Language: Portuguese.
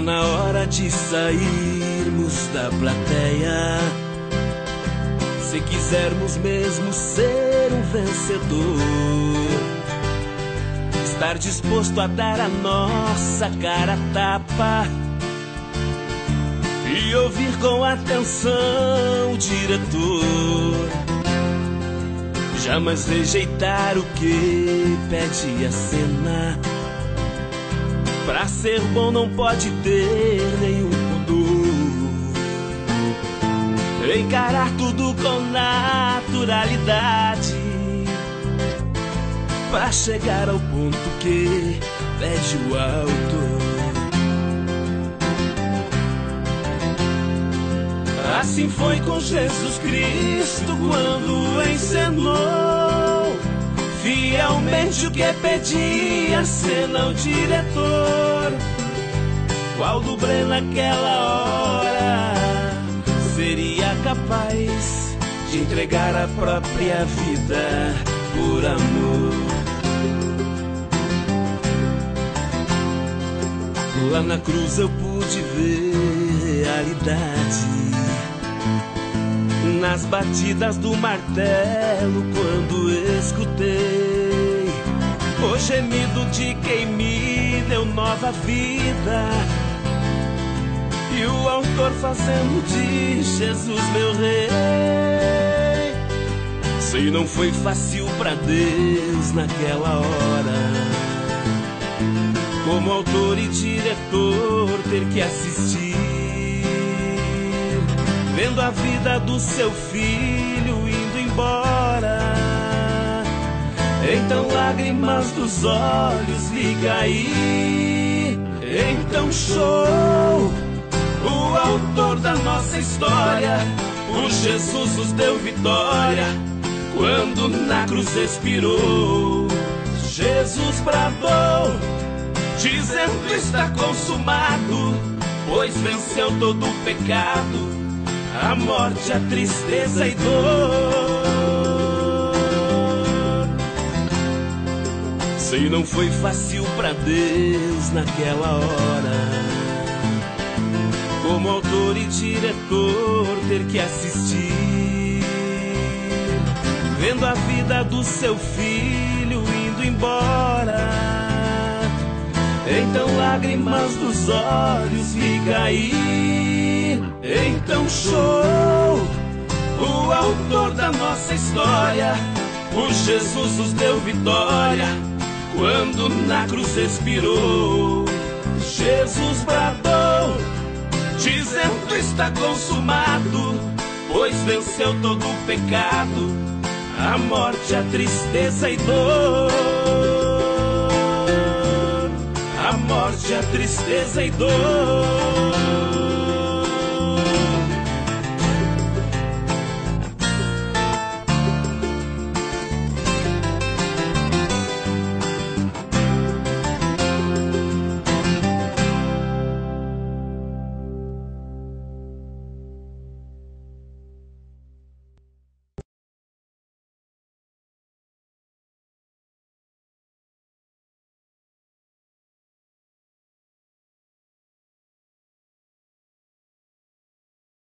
na hora de sairmos da plateia. Se quisermos mesmo ser um vencedor, estar disposto a dar a nossa cara tapa e ouvir com atenção o diretor. Jamais rejeitar o que pede a cena. Pra ser bom não pode ter nenhum pudor. Encarar tudo com naturalidade. Pra chegar ao ponto que pede o autor. Assim foi com Jesus Cristo quando ensinou fielmente o que pedia, senão diretor. Qual dublê naquela hora seria capaz de entregar a própria vida por amor? Lá na cruz eu pude ver realidade nas batidas do martelo quando escutei o gemido de quem me deu nova vida e o autor fazendo de Jesus meu rei. Sei não foi fácil para Deus naquela hora. Como autor e diretor ter que assistir vendo a vida do seu filho indo embora. Então lágrimas dos olhos lhe cair. Então chorou o autor da nossa história. O Jesus nos deu vitória quando na cruz expirou. Jesus bradou, dizendo está consumado, pois venceu todo o pecado a morte, a tristeza e dor. Sei não foi fácil para Deus naquela hora. Como autor e diretor ter que assistir, vendo a vida do seu filho indo embora. Então lágrimas dos olhos lhe cair. Então chorou o autor da nossa história. O Jesus nos deu vitória quando na cruz expirou. Jesus bradou, dizendo está consumado, pois venceu todo o pecado, a morte, a tristeza e dor. A morte, a tristeza e dor.